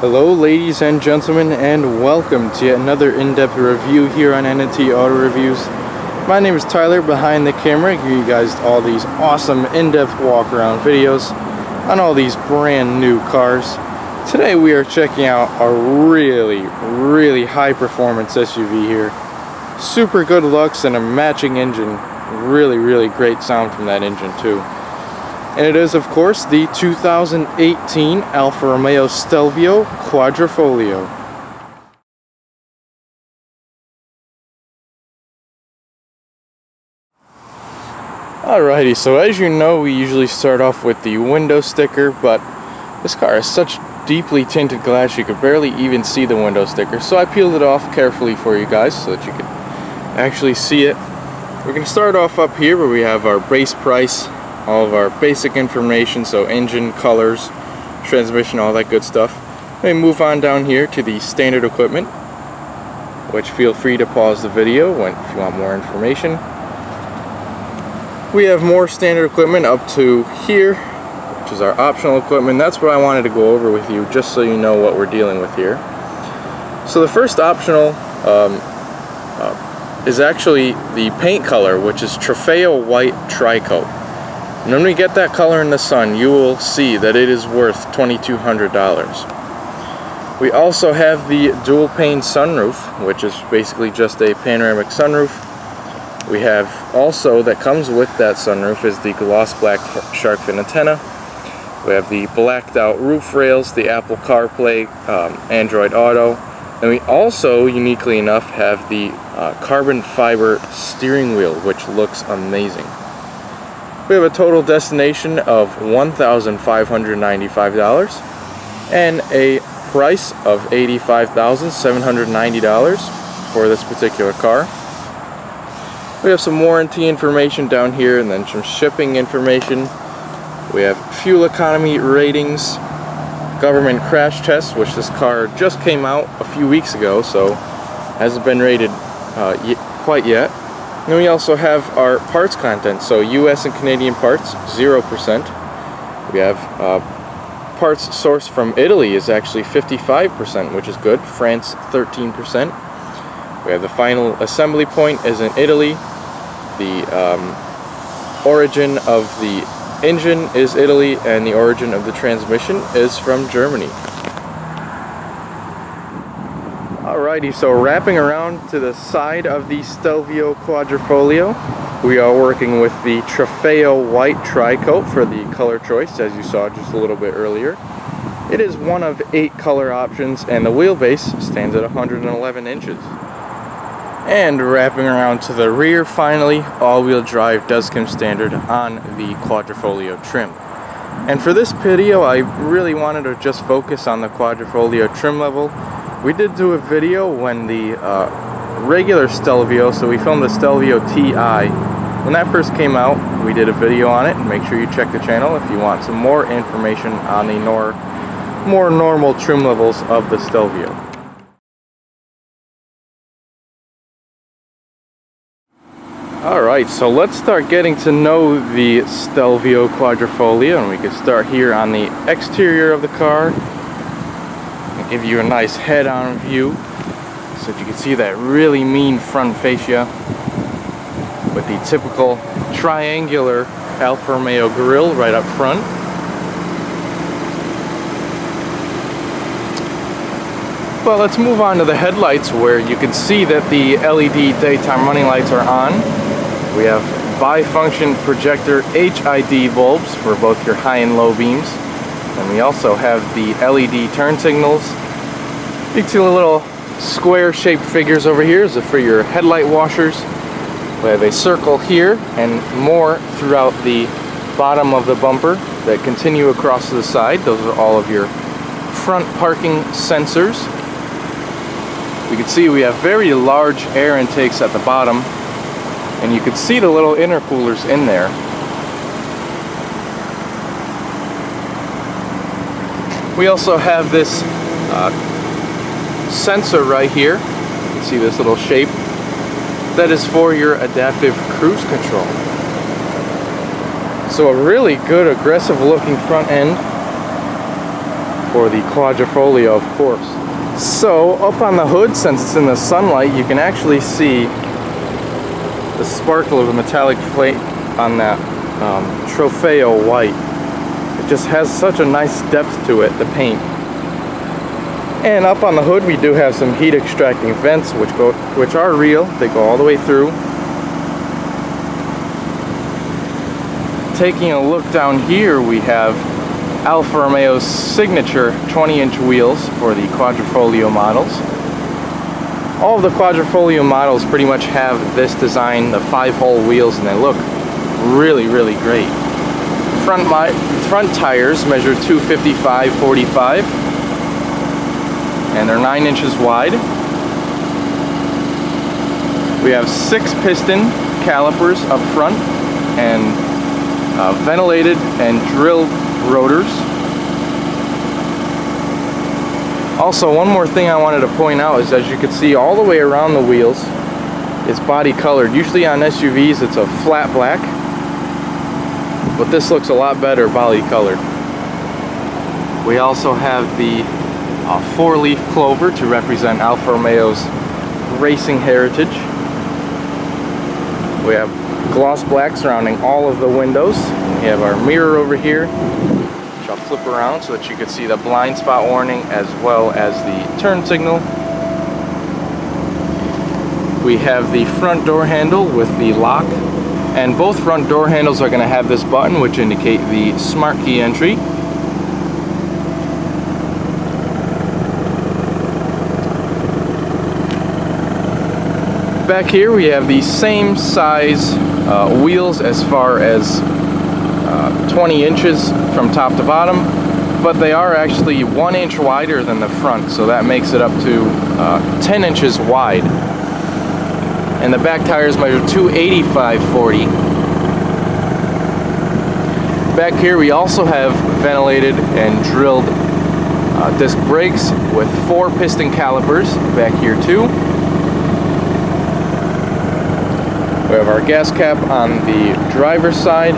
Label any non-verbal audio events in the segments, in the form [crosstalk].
Hello ladies and gentlemen and welcome to yet another in-depth review here on NNT Auto Reviews. My name is Tyler behind the camera, give you guys all these awesome in-depth walk around videos on all these brand new cars. Today we are checking out a really, really high performance SUV here. Super good looks and a matching engine. Really, really great sound from that engine too. And it is, of course, the 2018 Alfa Romeo Stelvio Quadrifoglio. Alrighty, so as you know, we usually start off with the window sticker, but this car has such deeply tinted glass you could barely even see the window sticker. So I peeled it off carefully for you guys so that you could actually see it. We're going to start off up here where we have our base price, all of our basic information, so engine, colors, transmission, all that good stuff. Then move on down here to the standard equipment, which feel free to pause the video when, if you want more information. We have more standard equipment up to here, which is our optional equipment. That's what I wanted to go over with you, just so you know what we're dealing with here. So the first optional um, uh, is actually the paint color, which is Trofeo White Tricoat. And when we get that color in the sun, you will see that it is worth $2,200. We also have the dual pane sunroof, which is basically just a panoramic sunroof. We have also, that comes with that sunroof, is the gloss black shark fin antenna. We have the blacked out roof rails, the Apple CarPlay, um, Android Auto, and we also, uniquely enough, have the uh, carbon fiber steering wheel, which looks amazing. We have a total destination of $1,595 and a price of $85,790 for this particular car. We have some warranty information down here and then some shipping information. We have fuel economy ratings, government crash tests, which this car just came out a few weeks ago, so hasn't been rated uh, quite yet. And we also have our parts content, so US and Canadian parts, 0%. We have uh, parts sourced from Italy is actually 55%, which is good. France, 13%. We have the final assembly point is in Italy. The um, origin of the engine is Italy, and the origin of the transmission is from Germany. Alrighty, so wrapping around to the side of the Stelvio Quadrifoglio, we are working with the Trofeo White Tricoat for the color choice, as you saw just a little bit earlier. It is one of eight color options, and the wheelbase stands at 111 inches. And wrapping around to the rear, finally, all-wheel drive does come standard on the Quadrifoglio trim. And for this video, I really wanted to just focus on the Quadrifoglio trim level we did do a video when the uh, regular Stelvio, so we filmed the Stelvio TI. When that first came out, we did a video on it. Make sure you check the channel if you want some more information on the nor more normal trim levels of the Stelvio. Alright, so let's start getting to know the Stelvio Quadrifoglio and we can start here on the exterior of the car give you a nice head-on view so that you can see that really mean front fascia with the typical triangular Alfa Romeo grille right up front. But let's move on to the headlights where you can see that the LED daytime running lights are on. We have bifunction projector HID bulbs for both your high and low beams. And we also have the LED turn signals. You can see the little square shaped figures over here is for your headlight washers. We have a circle here and more throughout the bottom of the bumper that continue across the side. Those are all of your front parking sensors. You can see we have very large air intakes at the bottom and you can see the little intercoolers in there We also have this uh, sensor right here. You can see this little shape. That is for your adaptive cruise control. So a really good aggressive looking front end. for the quadrifoglio, of course. So, up on the hood, since it's in the sunlight, you can actually see the sparkle of the metallic plate on that um, Trofeo white. Just has such a nice depth to it, the paint. And up on the hood we do have some heat extracting vents which go which are real. They go all the way through. Taking a look down here we have Alfa Romeo's signature 20 inch wheels for the quadrifoglio models. All of the quadrifoglio models pretty much have this design, the five hole wheels, and they look really, really great. Front, front tires measure 255 45 and they're 9 inches wide. We have six piston calipers up front and uh, ventilated and drilled rotors. Also, one more thing I wanted to point out is as you can see all the way around the wheels is body colored. Usually on SUVs it's a flat black, but this looks a lot better body colored. We also have the uh, four-leaf clover to represent Alfa Romeo's racing heritage. We have gloss black surrounding all of the windows. We have our mirror over here, which I'll flip around so that you can see the blind spot warning as well as the turn signal. We have the front door handle with the lock and both front door handles are going to have this button which indicate the smart key entry. Back here we have the same size uh, wheels as far as uh, 20 inches from top to bottom but they are actually one inch wider than the front so that makes it up to uh, 10 inches wide and the back tires measure 285 40 back here we also have ventilated and drilled uh, disc brakes with four piston calipers back here too We have our gas cap on the driver's side.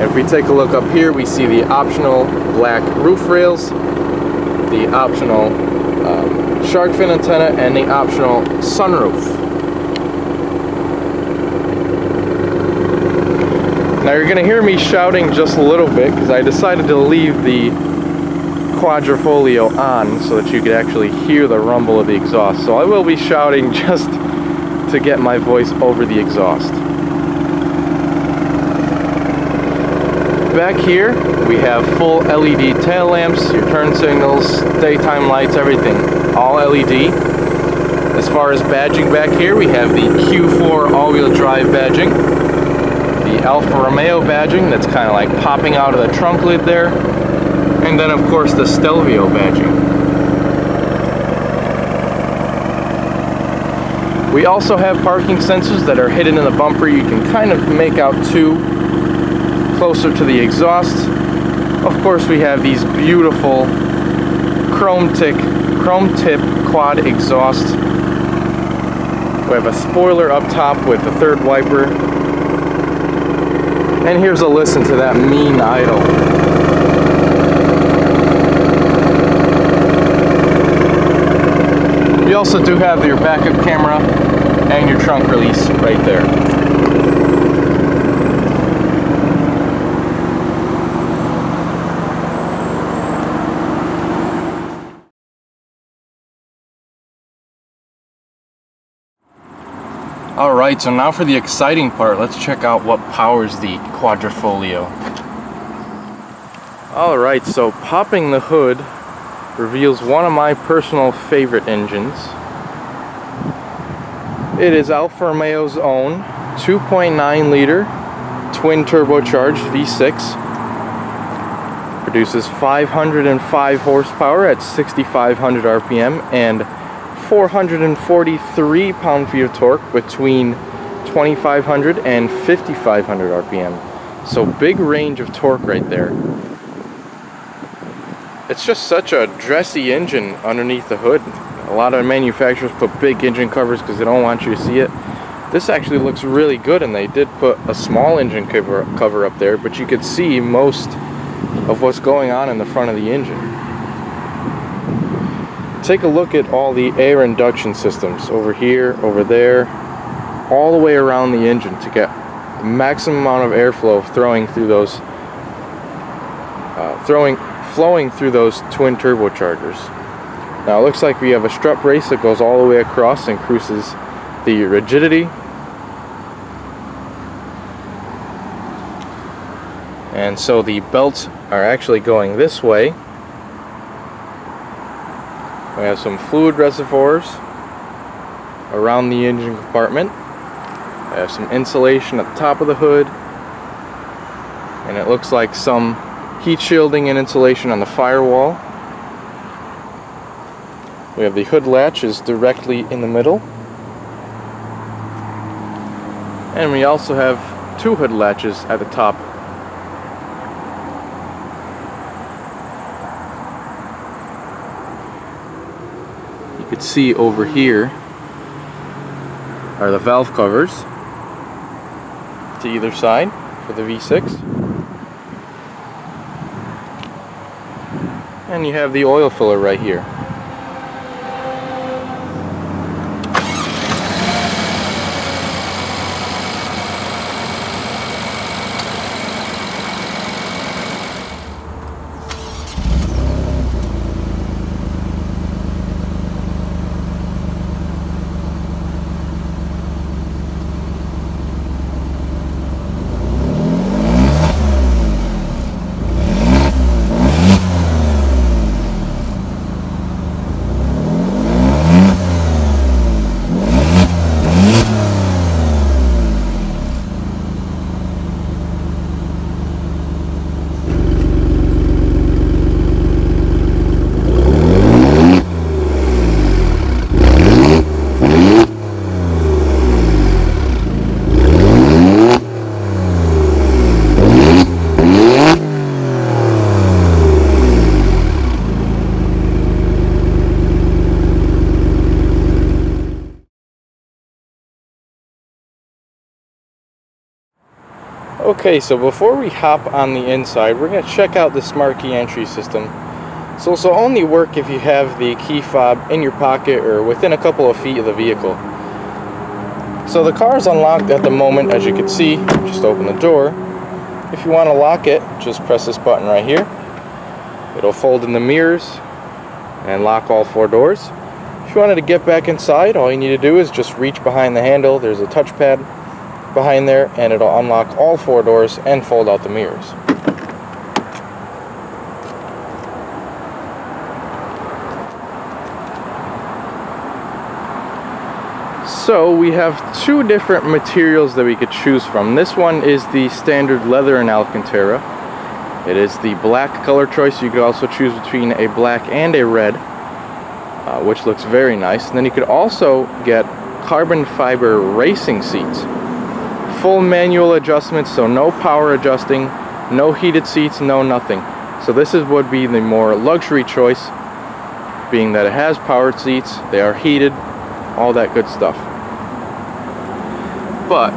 If we take a look up here, we see the optional black roof rails, the optional um, shark fin antenna, and the optional sunroof. Now you're going to hear me shouting just a little bit because I decided to leave the quadrifoglio on so that you could actually hear the rumble of the exhaust. So I will be shouting [laughs] just to get my voice over the exhaust. Back here, we have full LED tail lamps, your turn signals, daytime lights, everything, all LED. As far as badging back here, we have the Q4 all-wheel drive badging, Alfa Romeo badging that's kind of like popping out of the trunk lid there, and then of course the Stelvio badging. We also have parking sensors that are hidden in the bumper. You can kind of make out two closer to the exhaust. Of course, we have these beautiful chrome tick, chrome tip quad exhaust. We have a spoiler up top with the third wiper. And here's a listen to that mean idle. You also do have your backup camera and your trunk release right there. Alright, so now for the exciting part, let's check out what powers the Quadrifoglio. Alright, so popping the hood reveals one of my personal favorite engines. It is Alfa Romeo's own 2.9 liter twin turbocharged V6. Produces 505 horsepower at 6,500 RPM and 443 pound-feet of torque between 2,500 and 5,500 RPM. So big range of torque right there. It's just such a dressy engine underneath the hood. A lot of manufacturers put big engine covers because they don't want you to see it. This actually looks really good and they did put a small engine cover, cover up there, but you could see most of what's going on in the front of the engine. Take a look at all the air induction systems over here, over there, all the way around the engine to get the maximum amount of airflow throwing through those, uh, throwing, flowing through those twin turbochargers. Now it looks like we have a strut brace that goes all the way across and increases the rigidity. And so the belts are actually going this way. We have some fluid reservoirs around the engine compartment. We have some insulation at the top of the hood. And it looks like some heat shielding and insulation on the firewall. We have the hood latch is directly in the middle. And we also have two hood latches at the top. Could see over here are the valve covers to either side for the V6. And you have the oil filler right here. Okay, so before we hop on the inside, we're going to check out the smart key entry system. So this will only work if you have the key fob in your pocket or within a couple of feet of the vehicle. So the car is unlocked at the moment, as you can see. Just open the door. If you want to lock it, just press this button right here. It'll fold in the mirrors and lock all four doors. If you wanted to get back inside, all you need to do is just reach behind the handle. There's a touchpad behind there and it'll unlock all four doors and fold out the mirrors. So we have two different materials that we could choose from. This one is the standard leather in Alcantara. It is the black color choice. You could also choose between a black and a red, uh, which looks very nice. And then you could also get carbon fiber racing seats full manual adjustments, so no power adjusting, no heated seats, no nothing. So this is would be the more luxury choice, being that it has powered seats, they are heated, all that good stuff. But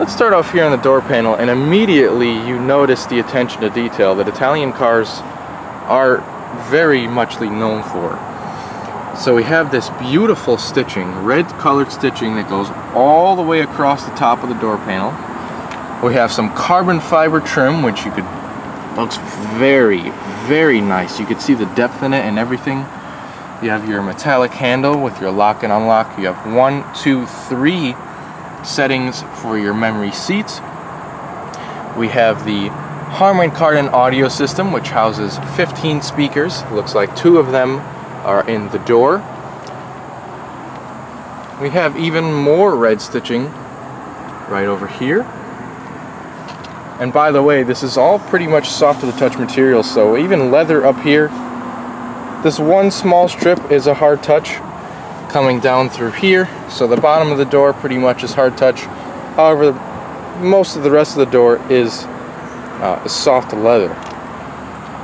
let's start off here on the door panel and immediately you notice the attention to detail that Italian cars are very muchly known for. So we have this beautiful stitching, red colored stitching that goes all the way across the top of the door panel. We have some carbon fiber trim, which you could, looks very, very nice. You could see the depth in it and everything. You have your metallic handle with your lock and unlock. You have one, two, three settings for your memory seats. We have the Harman Kardon audio system, which houses 15 speakers. Looks like two of them are in the door. We have even more red stitching right over here. And by the way, this is all pretty much soft to the touch material, so even leather up here. This one small strip is a hard touch coming down through here, so the bottom of the door pretty much is hard touch. However, most of the rest of the door is uh, soft leather.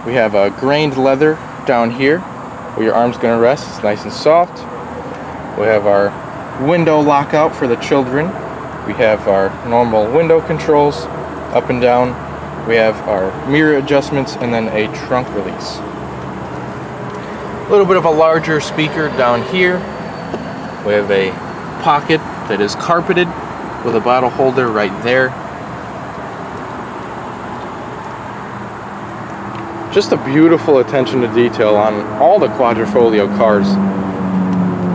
We have a grained leather down here where your arm's going to rest. It's nice and soft. We have our window lockout for the children. We have our normal window controls up and down. We have our mirror adjustments and then a trunk release. A little bit of a larger speaker down here. We have a pocket that is carpeted with a bottle holder right there. Just a beautiful attention to detail on all the Quadrifoglio cars.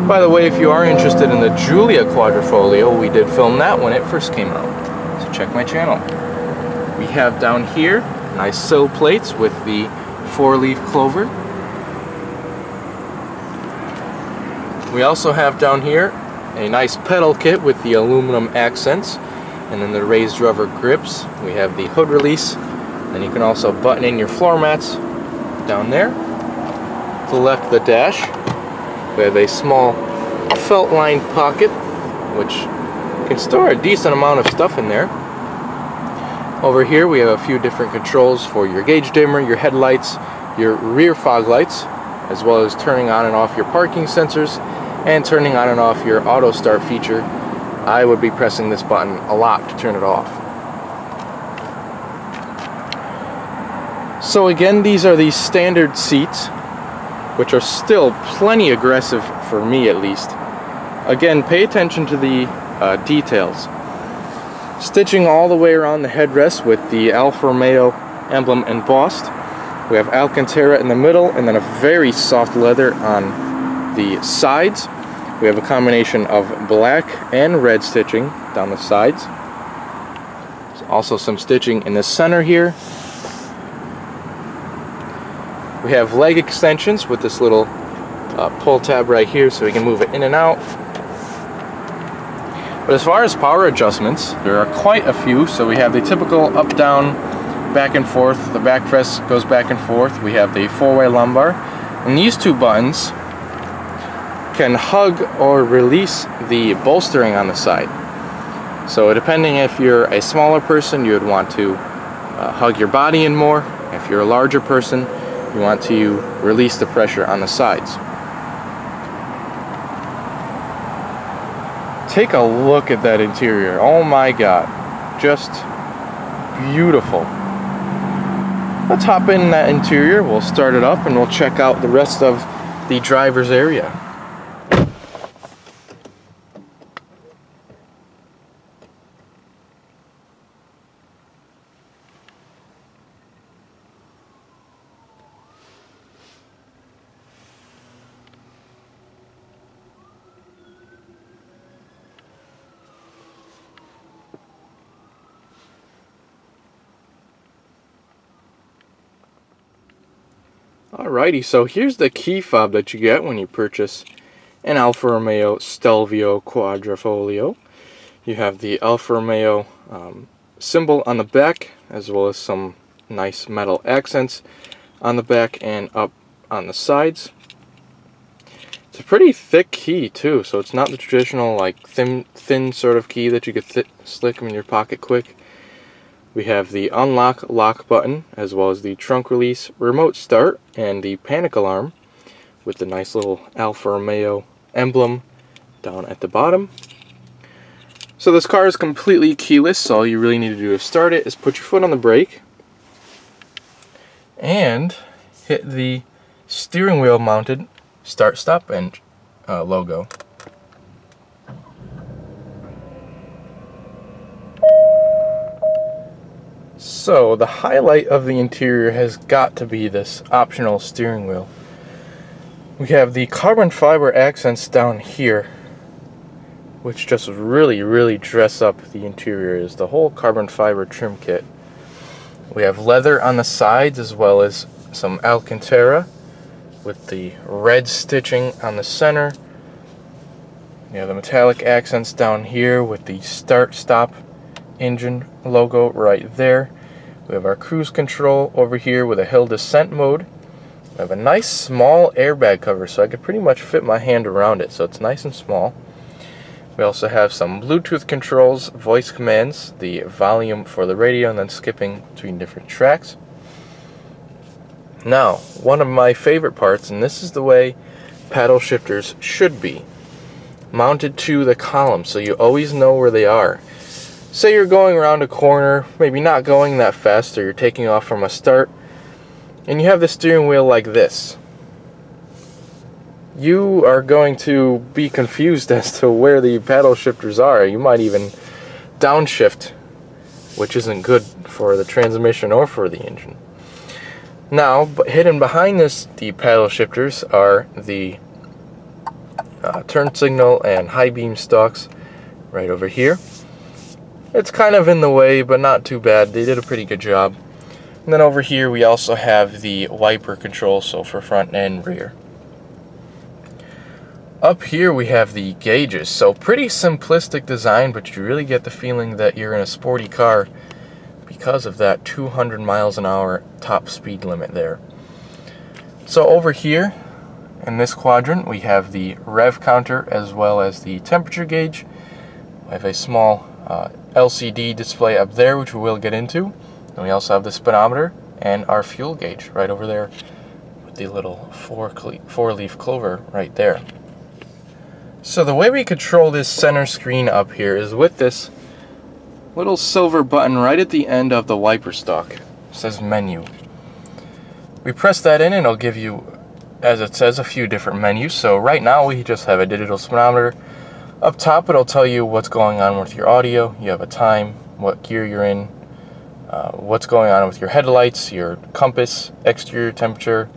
By the way, if you are interested in the Giulia Quadrifoglio, we did film that when it first came out. So check my channel. We have down here nice sill plates with the four-leaf clover. We also have down here a nice pedal kit with the aluminum accents and then the raised rubber grips. We have the hood release and you can also button in your floor mats down there. To the left of the dash we have a small felt lined pocket which can store a decent amount of stuff in there. Over here we have a few different controls for your gauge dimmer, your headlights, your rear fog lights, as well as turning on and off your parking sensors and turning on and off your auto start feature. I would be pressing this button a lot to turn it off. So again, these are the standard seats, which are still plenty aggressive for me at least. Again, pay attention to the uh, details. Stitching all the way around the headrest with the Alfa Romeo emblem embossed. We have Alcantara in the middle and then a very soft leather on the sides. We have a combination of black and red stitching down the sides. There's also some stitching in the center here. We have leg extensions with this little uh, pull tab right here so we can move it in and out. But as far as power adjustments, there are quite a few. So we have the typical up, down, back and forth. The backrest goes back and forth. We have the four-way lumbar. And these two buttons can hug or release the bolstering on the side. So depending if you're a smaller person, you would want to uh, hug your body in more. If you're a larger person, you want to release the pressure on the sides. take a look at that interior. Oh my god. Just beautiful. Let's hop in that interior. We'll start it up and we'll check out the rest of the driver's area. Alrighty, so here's the key fob that you get when you purchase an Alfa Romeo Stelvio Quadrifoglio. You have the Alfa Romeo um, symbol on the back, as well as some nice metal accents on the back and up on the sides. It's a pretty thick key too, so it's not the traditional like thin, thin sort of key that you could slick in your pocket quick. We have the unlock lock button as well as the trunk release remote start and the panic alarm with the nice little Alfa Romeo emblem down at the bottom. So this car is completely keyless so all you really need to do to start it is put your foot on the brake and hit the steering wheel mounted start stop and uh, logo. So the highlight of the interior has got to be this optional steering wheel. We have the carbon fiber accents down here which just really really dress up the interior is the whole carbon fiber trim kit. We have leather on the sides as well as some Alcantara with the red stitching on the center. We have the metallic accents down here with the start stop engine logo right there. We have our cruise control over here with a hill descent mode. We have a nice small airbag cover so I could pretty much fit my hand around it so it's nice and small. We also have some Bluetooth controls, voice commands, the volume for the radio and then skipping between different tracks. Now, one of my favorite parts, and this is the way paddle shifters should be, mounted to the column so you always know where they are say you're going around a corner, maybe not going that fast, or you're taking off from a start, and you have the steering wheel like this. you are going to be confused [laughs] as to where the paddle shifters are. You might even downshift, which isn't good for the transmission or for the engine. Now, hidden behind this, the paddle shifters are the uh, turn signal and high beam stalks right over here. It's kind of in the way, but not too bad. They did a pretty good job. And then over here we also have the wiper control, so for front and rear. Up here we have the gauges, so pretty simplistic design, but you really get the feeling that you're in a sporty car because of that 200 miles an hour top speed limit there. So over here in this quadrant we have the rev counter as well as the temperature gauge. We have a small uh, LCD display up there which we will get into. And we also have the speedometer and our fuel gauge right over there with the little four, four clover right there. So the way we control this center screen up here is with this little silver button right at the end of the wiper stalk. It says menu. We press that in and it'll give you, as it says, a few different menus. So right now we just have a digital speedometer. Up top it'll tell you what's going on with your audio. You have a time, what gear you're in, uh, what's going on with your headlights, your compass, exterior temperature,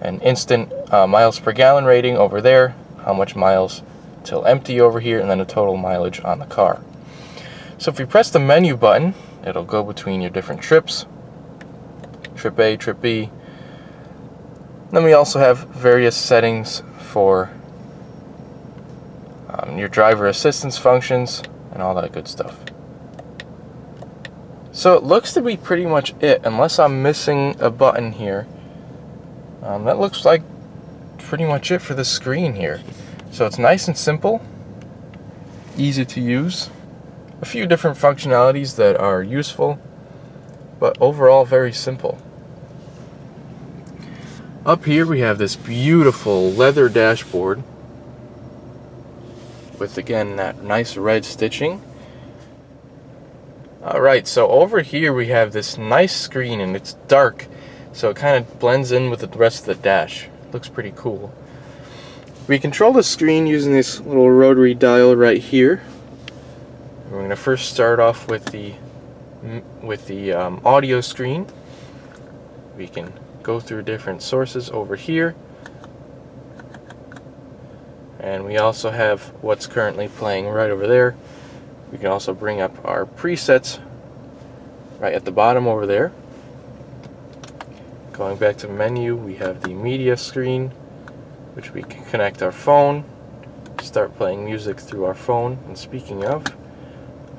an instant uh, miles per gallon rating over there, how much miles till empty over here, and then the total mileage on the car. So if you press the menu button, it'll go between your different trips, trip A, trip B. Then we also have various settings for um, your driver assistance functions and all that good stuff. So it looks to be pretty much it, unless I'm missing a button here. Um, that looks like pretty much it for the screen here. So it's nice and simple, easy to use a few different functionalities that are useful, but overall very simple. Up here we have this beautiful leather dashboard with again that nice red stitching. Alright, so over here we have this nice screen and it's dark, so it kind of blends in with the rest of the dash. Looks pretty cool. We control the screen using this little rotary dial right here. We're going to first start off with the with the um, audio screen. We can go through different sources over here. And we also have what's currently playing right over there. We can also bring up our presets right at the bottom over there. Going back to menu, we have the media screen, which we can connect our phone, start playing music through our phone. And speaking of,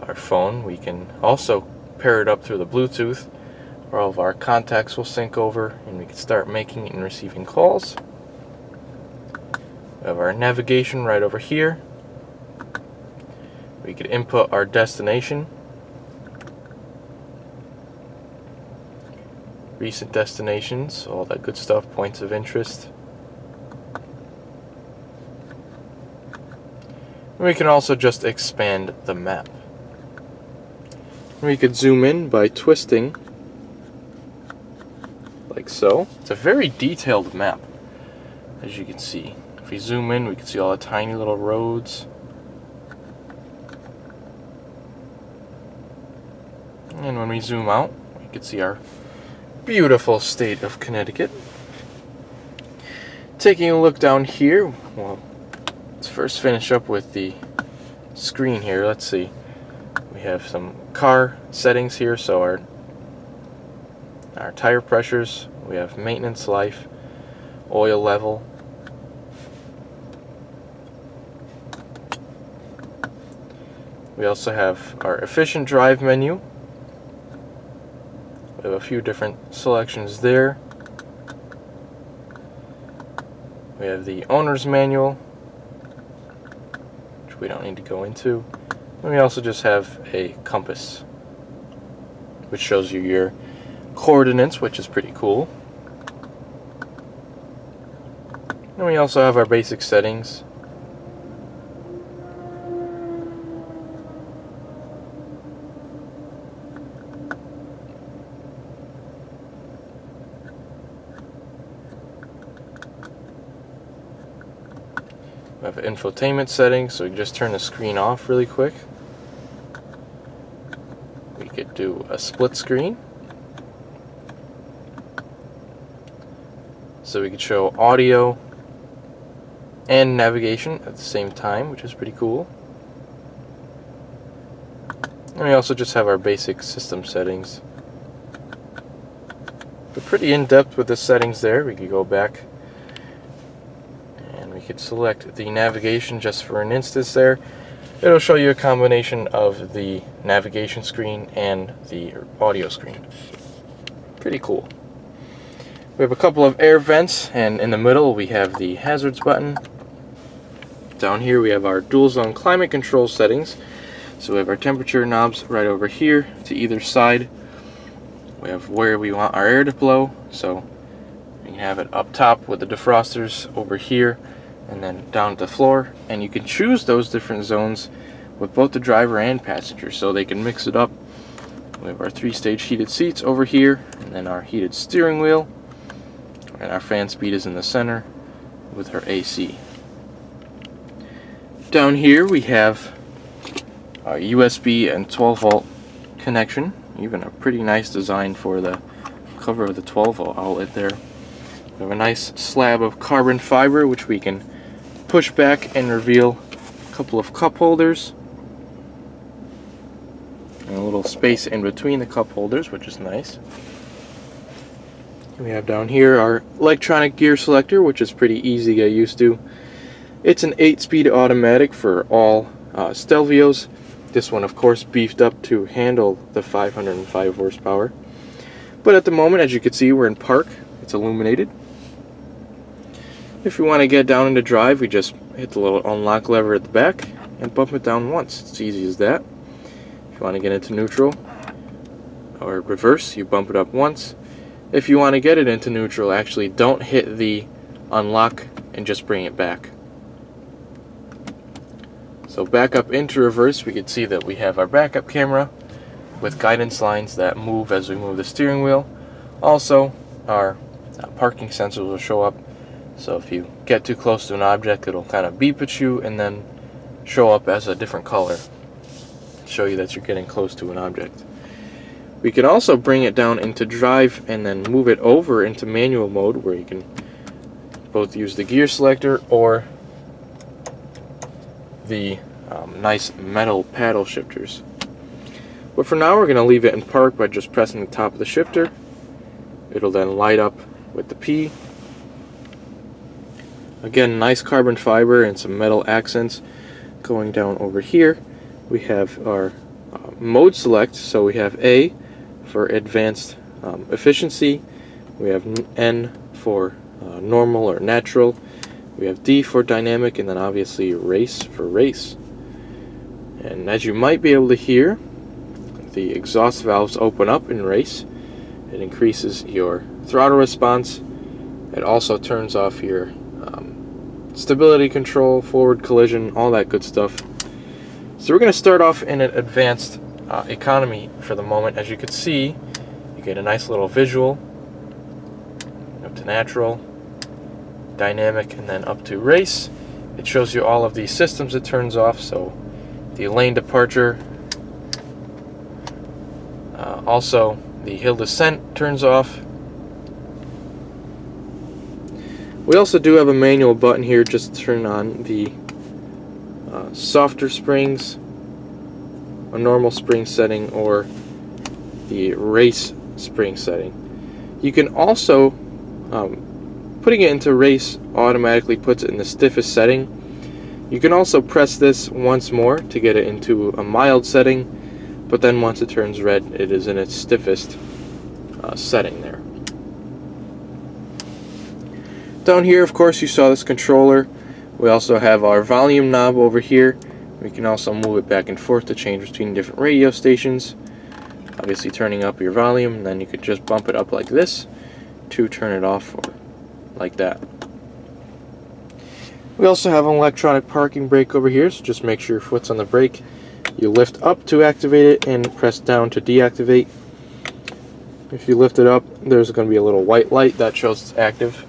our phone. We can also pair it up through the Bluetooth where all of our contacts will sync over and we can start making and receiving calls. We have our navigation right over here. We could input our destination. Recent destinations, all that good stuff, points of interest. And we can also just expand the map. We could zoom in by twisting like so. It's a very detailed map as you can see. If we zoom in we can see all the tiny little roads. And when we zoom out we can see our beautiful state of Connecticut. Taking a look down here, well, let's first finish up with the screen here. Let's see. We have some car settings here, so our our tire pressures, we have maintenance life, oil level, We also have our efficient drive menu. We have a few different selections there. We have the owner's manual, which we don't need to go into. And we also just have a compass, which shows you your coordinates, which is pretty cool. And we also have our basic settings. We have infotainment settings, so we just turn the screen off really quick. We could do a split screen. So we could show audio and navigation at the same time, which is pretty cool. And we also just have our basic system settings. We're pretty in-depth with the settings there. We could go back could select the navigation just for an instance there. It'll show you a combination of the navigation screen and the audio screen. Pretty cool. We have a couple of air vents and in the middle we have the hazards button. Down here we have our dual zone climate control settings. So we have our temperature knobs right over here to either side we have where we want our air to blow, so we can have it up top with the defrosters over here and then down to the floor. And you can choose those different zones with both the driver and passenger, so they can mix it up. We have our three-stage heated seats over here, and then our heated steering wheel, and our fan speed is in the center with her AC. Down here we have our USB and 12 volt connection even a pretty nice design for the cover of the 12 volt outlet there. We have a nice slab of carbon fiber which we can push back and reveal a couple of cup holders and a little space in between the cup holders which is nice. We have down here our electronic gear selector which is pretty easy to get used to. It's an 8-speed automatic for all uh, Stelvios this one, of course, beefed up to handle the 505 horsepower. But at the moment, as you can see, we're in park. It's illuminated. If we want to get down into drive, we just hit the little unlock lever at the back and bump it down once. It's easy as that. If you want to get into neutral or reverse, you bump it up once. If you want to get it into neutral, actually don't hit the unlock and just bring it back. So back up into reverse, we can see that we have our backup camera with guidance lines that move as we move the steering wheel. Also, our uh, parking sensors will show up. So if you get too close to an object, it'll kind of beep at you and then show up as a different color. Show you that you're getting close to an object. We can also bring it down into drive and then move it over into manual mode where you can both use the gear selector or the um, nice metal paddle shifters. But for now we're going to leave it in park by just pressing the top of the shifter. It'll then light up with the P. Again, nice carbon fiber and some metal accents going down over here. We have our uh, mode select, so we have A for advanced um, efficiency, we have N for uh, normal or natural, we have D for dynamic, and then obviously race for race. And as you might be able to hear, the exhaust valves open up in race. It increases your throttle response. It also turns off your stability control, forward collision, all that good stuff. So we're going to start off in an advanced uh, economy for the moment. As you can see, you get a nice little visual up to natural, dynamic, and then up to race. It shows you all of the systems it turns off, so the lane departure, uh, also the hill descent turns off. We also do have a manual button here just to turn on the uh, softer springs, a normal spring setting, or the race spring setting. You can also um, Putting it into race automatically puts it in the stiffest setting. You can also press this once more to get it into a mild setting, but then once it turns red, it is in its stiffest uh, setting there. Down here, of course, you saw this controller. We also have our volume knob over here. We can also move it back and forth to change between different radio stations. Obviously turning up your volume, and then you could just bump it up like this to turn it off or like that. We also have an electronic parking brake over here, so just make sure your foot's on the brake. You lift up to activate it and press down to deactivate. If you lift it up, there's going to be a little white light that shows it's active.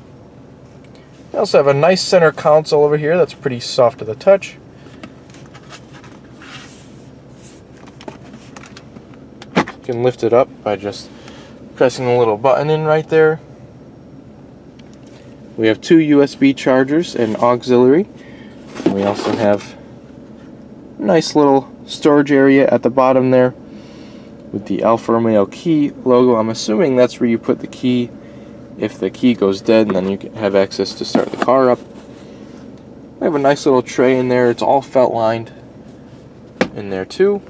We also have a nice center console over here that's pretty soft to the touch. You can lift it up by just pressing the little button in right there. We have two USB chargers and auxiliary. We also have a nice little storage area at the bottom there with the Alfa Romeo key logo. I'm assuming that's where you put the key if the key goes dead then you can have access to start the car up. We have a nice little tray in there. It's all felt lined in there too.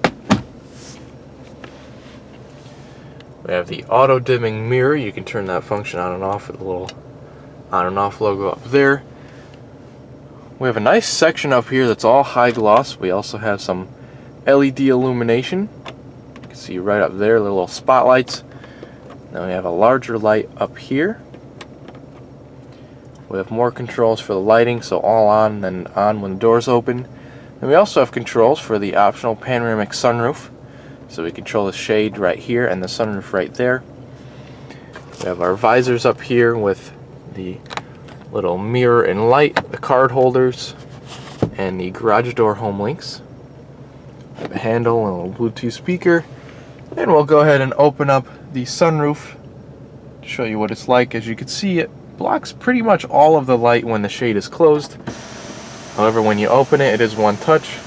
We have the auto dimming mirror. You can turn that function on and off with a little on and off logo up there. We have a nice section up here that's all high gloss. We also have some LED illumination. You can see right up there, the little spotlights. Then we have a larger light up here. We have more controls for the lighting, so all on and on when the doors open. And we also have controls for the optional panoramic sunroof. So we control the shade right here and the sunroof right there. We have our visors up here with the little mirror and light, the card holders, and the garage door home links. We have a handle and a Bluetooth speaker. And we'll go ahead and open up the sunroof to show you what it's like. As you can see, it blocks pretty much all of the light when the shade is closed. However, when you open it, it is one touch.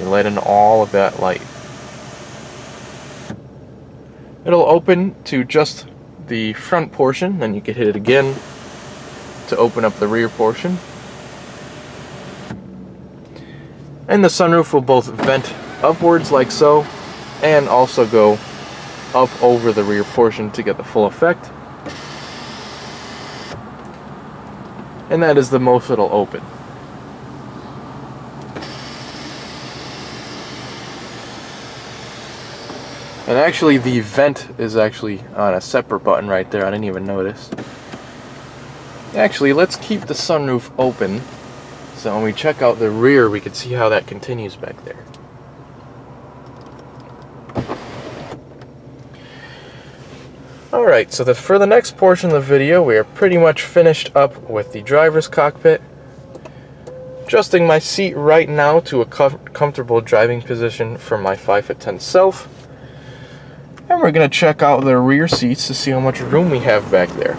You let in all of that light. It'll open to just the front portion, then you can hit it again to open up the rear portion. And the sunroof will both vent upwards like so, and also go up over the rear portion to get the full effect. And that is the most it'll open. And actually the vent is actually on a separate button right there. I didn't even notice. Actually, let's keep the sunroof open so when we check out the rear we can see how that continues back there. Alright, so the, for the next portion of the video, we are pretty much finished up with the driver's cockpit. Adjusting my seat right now to a com comfortable driving position for my 5'10 self. And we're going to check out the rear seats to see how much room we have back there.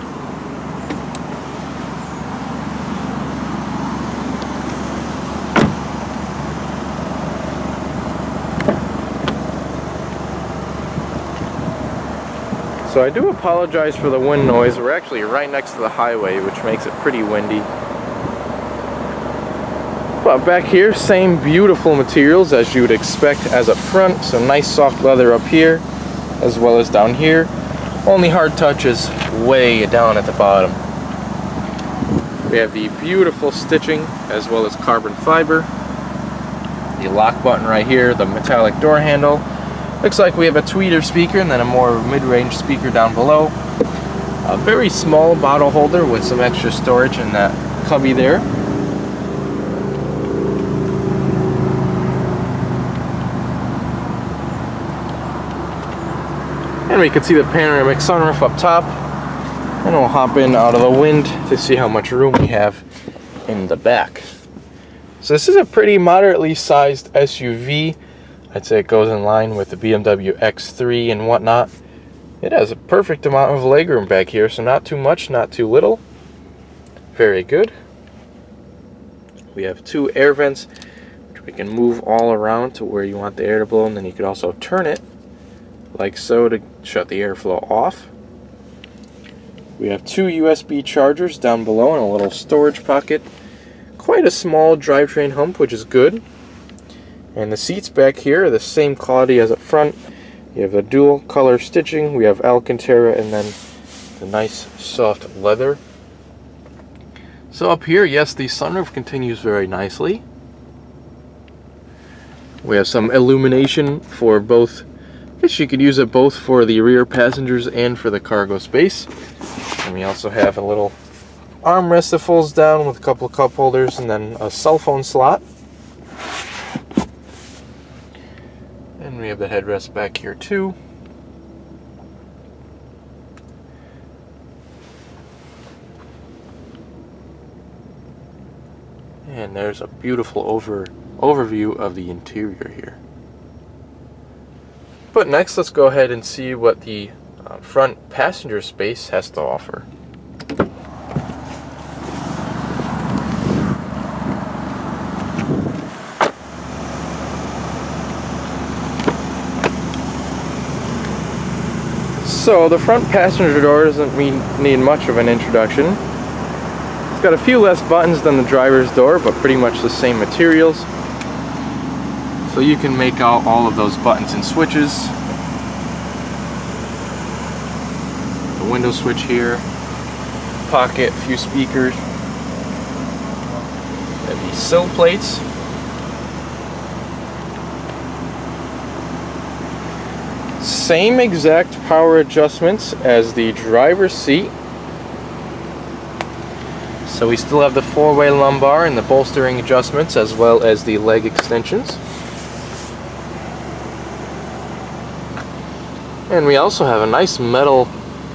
So I do apologize for the wind noise. We're actually right next to the highway, which makes it pretty windy. But back here, same beautiful materials as you would expect as up front. So nice soft leather up here, as well as down here. Only hard touches way down at the bottom. We have the beautiful stitching, as well as carbon fiber. The lock button right here, the metallic door handle, Looks like we have a tweeter speaker and then a more mid-range speaker down below. A very small bottle holder with some extra storage in that cubby there. And we can see the panoramic sunroof up top. And we'll hop in out of the wind to see how much room we have in the back. So this is a pretty moderately sized SUV. I'd say it goes in line with the BMW X3 and whatnot. It has a perfect amount of legroom back here, so not too much, not too little. Very good. We have two air vents, which we can move all around to where you want the air to blow, and then you could also turn it like so to shut the airflow off. We have two USB chargers down below and a little storage pocket. Quite a small drivetrain hump, which is good. And the seats back here are the same quality as up front. You have the dual color stitching, we have Alcantara, and then the nice soft leather. So up here, yes, the sunroof continues very nicely. We have some illumination for both, I guess you could use it both for the rear passengers and for the cargo space. And we also have a little armrest that folds down with a couple of cup holders and then a cell phone slot. And we have the headrest back here too. And there's a beautiful over overview of the interior here. But next, let's go ahead and see what the uh, front passenger space has to offer. So the front passenger door doesn't need much of an introduction. It's got a few less buttons than the driver's door, but pretty much the same materials. So you can make out all of those buttons and switches. The window switch here, pocket, few speakers, these sill plates. Same exact power adjustments as the driver's seat. So we still have the four-way lumbar and the bolstering adjustments as well as the leg extensions. And we also have a nice metal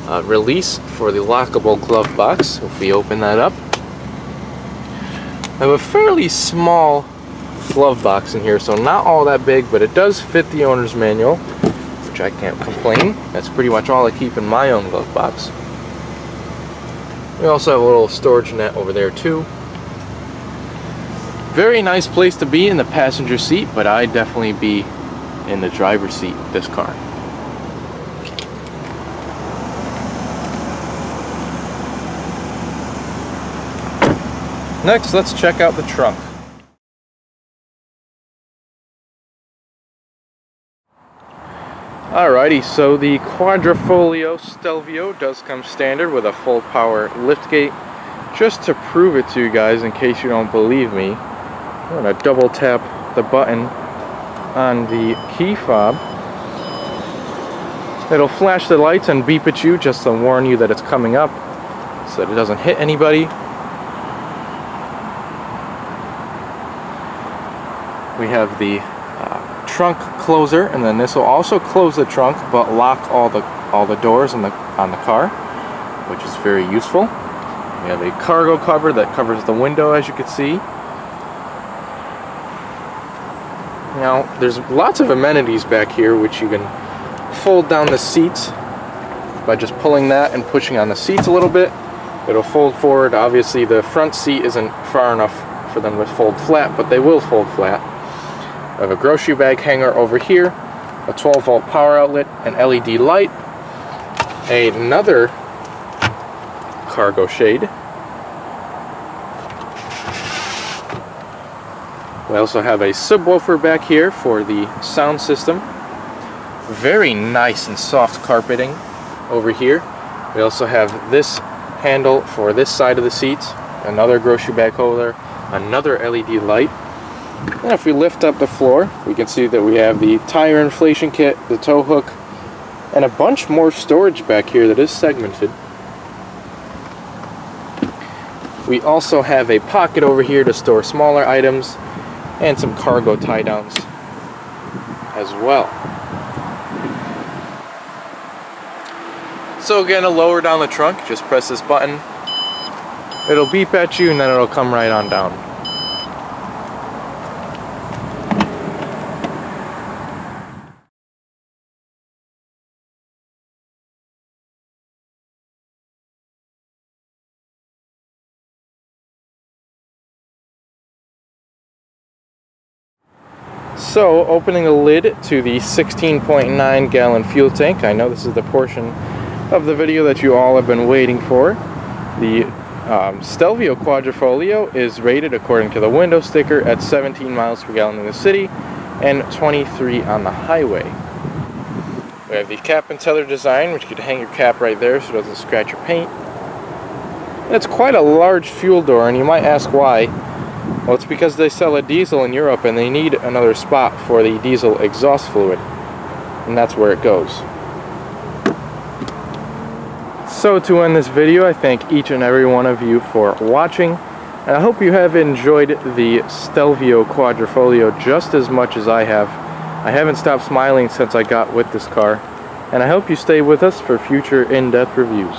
uh, release for the lockable glove box if we open that up. I have a fairly small glove box in here so not all that big but it does fit the owner's manual I can't complain. That's pretty much all I keep in my own glove box. We also have a little storage net over there too. Very nice place to be in the passenger seat, but I'd definitely be in the driver's seat this car. Next, let's check out the trunk. Alrighty, so the Quadrifoglio Stelvio does come standard with a full power liftgate. Just to prove it to you guys, in case you don't believe me, I'm going to double tap the button on the key fob. It'll flash the lights and beep at you just to warn you that it's coming up so that it doesn't hit anybody. we have the trunk closer and then this will also close the trunk but lock all the all the doors on the on the car which is very useful. We have a cargo cover that covers the window as you can see. Now there's lots of amenities back here which you can fold down the seats. By just pulling that and pushing on the seats a little bit it'll fold forward. Obviously the front seat isn't far enough for them to fold flat but they will fold flat I have a grocery bag hanger over here, a 12 volt power outlet, an LED light, another cargo shade. We also have a subwoofer back here for the sound system. Very nice and soft carpeting over here. We also have this handle for this side of the seats, another grocery bag holder, another LED light, and if we lift up the floor, we can see that we have the tire inflation kit, the tow hook, and a bunch more storage back here that is segmented. We also have a pocket over here to store smaller items and some cargo tie downs as well. So again, to lower down the trunk, just press this button. It'll beep at you and then it'll come right on down. So, opening the lid to the 16.9 gallon fuel tank. I know this is the portion of the video that you all have been waiting for. The um, Stelvio Quadrifoglio is rated according to the window sticker at 17 miles per gallon in the city and 23 on the highway. We have the cap and tether design, which you could hang your cap right there so it doesn't scratch your paint. And it's quite a large fuel door, and you might ask why. Well, it's because they sell a diesel in Europe and they need another spot for the diesel exhaust fluid. And that's where it goes. So to end this video, I thank each and every one of you for watching. And I hope you have enjoyed the Stelvio Quadrifoglio just as much as I have. I haven't stopped smiling since I got with this car. And I hope you stay with us for future in-depth reviews.